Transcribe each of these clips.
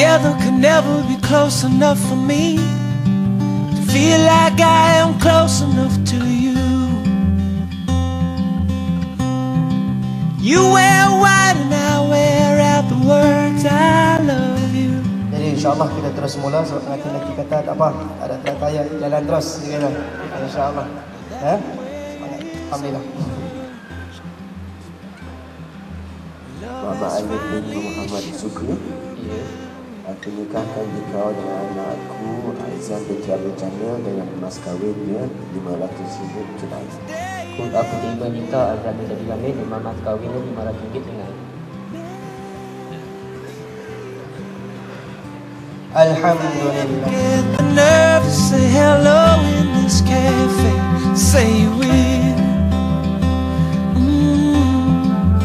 Together could never be close enough for me to feel like I am close enough to you. You wear white and I wear out the words I love you. Jadi insyaAllah kita terus mula sebab nanti nanti kata tak apa ada tayar jalan terus. InsyaAllah. Ya? Alhamdulillah. Bapak Alif bin Muhammad Sukri Aku nikahkan dikau dengan anakku Aizan binti Abdul Jamil dengan mas kawinnya 500 ribu tunai Aku, aku terima nikah Azam bin Abi Jamil dengan mas kahwinnya 500 ringgit tunai. Alhamdulillah. Get the nerve to say hello in this cafe. Say you will. Mm,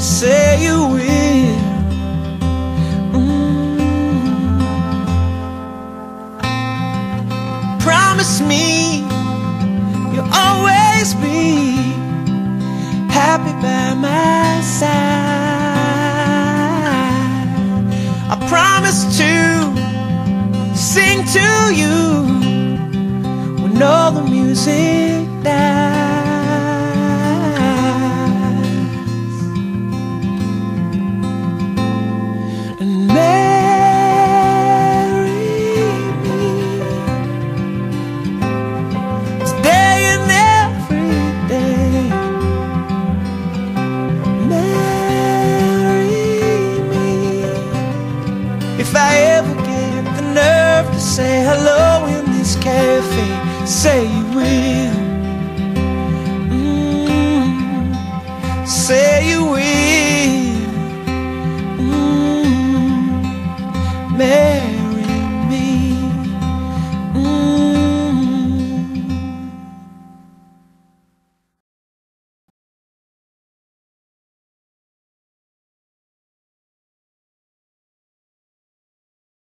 say you will. Promise me you'll always be happy by my side. I promise to sing to you when all the music dies. If I ever get the nerve to say hello in this cafe, say you.